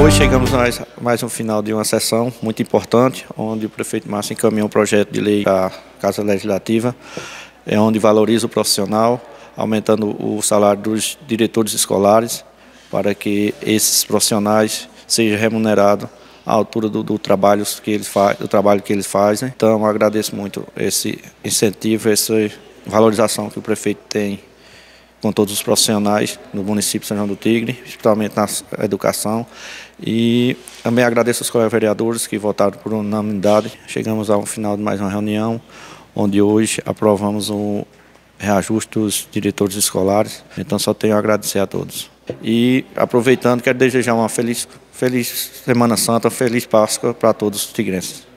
Hoje chegamos a mais, um final de uma sessão muito importante, onde o prefeito Márcio encaminhou um projeto de lei à Casa Legislativa, é onde valoriza o profissional, aumentando o salário dos diretores escolares, para que esses profissionais sejam remunerados à altura do, do, trabalho que eles do trabalho que eles fazem. Então, agradeço muito esse incentivo, essa valorização que o prefeito tem com todos os profissionais no município de São João do Tigre, principalmente na educação. E também agradeço aos colegas vereadores que votaram por unanimidade. Chegamos ao final de mais uma reunião, onde hoje aprovamos o reajuste dos diretores escolares. Então só tenho a agradecer a todos. E aproveitando, quero desejar uma feliz, feliz Semana Santa, feliz Páscoa para todos os tigrenses.